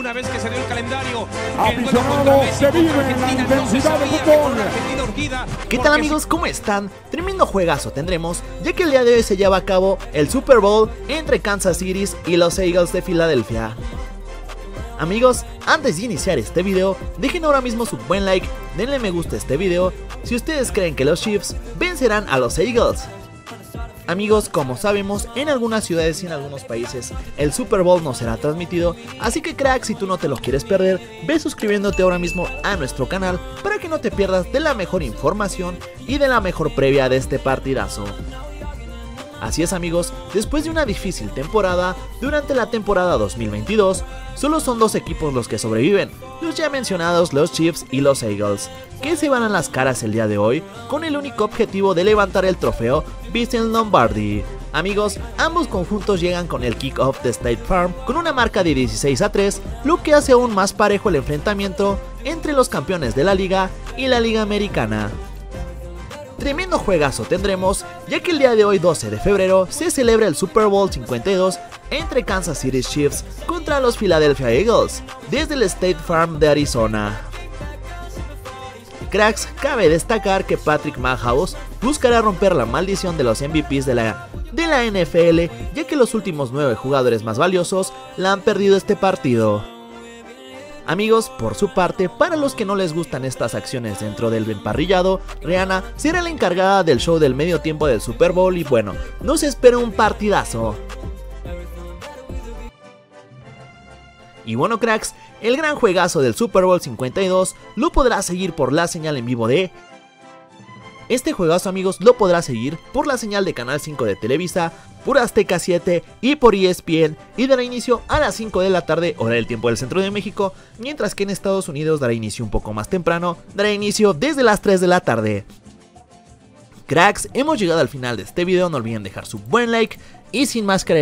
una vez que se dio el calendario. Aficionados, se vive la intensidad del fútbol. ¿Qué tal amigos? ¿Cómo están? Tremendo juegazo tendremos, ya que el día de hoy se lleva a cabo el Super Bowl entre Kansas City y los Eagles de Filadelfia. Amigos, antes de iniciar este video, dejen ahora mismo su buen like, denle me gusta a este video si ustedes creen que los Chiefs vencerán a los Eagles. Amigos, como sabemos, en algunas ciudades y en algunos países el Super Bowl no será transmitido, así que crack, si tú no te lo quieres perder, ve suscribiéndote ahora mismo a nuestro canal para que no te pierdas de la mejor información y de la mejor previa de este partidazo. Así es amigos, después de una difícil temporada, durante la temporada 2022, solo son dos equipos los que sobreviven, los ya mencionados los Chiefs y los Eagles, que se van a las caras el día de hoy con el único objetivo de levantar el trofeo Vincent Lombardi. Amigos, ambos conjuntos llegan con el kick-off de State Farm con una marca de 16 a 3, lo que hace aún más parejo el enfrentamiento entre los campeones de la liga y la liga americana. Tremendo juegazo tendremos, ya que el día de hoy 12 de febrero se celebra el Super Bowl 52 entre Kansas City Chiefs contra los Philadelphia Eagles, desde el State Farm de Arizona. Cracks, cabe destacar que Patrick Mahomes buscará romper la maldición de los MVPs de la, de la NFL, ya que los últimos 9 jugadores más valiosos la han perdido este partido. Amigos, por su parte, para los que no les gustan estas acciones dentro del emparrillado, Rihanna será la encargada del show del medio tiempo del Super Bowl y bueno, nos espera un partidazo. Y bueno cracks, el gran juegazo del Super Bowl 52 lo podrá seguir por la señal en vivo de... Este juegazo amigos lo podrá seguir por la señal de Canal 5 de Televisa, por Azteca 7 y por ESPN y dará inicio a las 5 de la tarde hora del tiempo del centro de México, mientras que en Estados Unidos dará inicio un poco más temprano, dará inicio desde las 3 de la tarde. Cracks, hemos llegado al final de este video, no olviden dejar su buen like y sin más que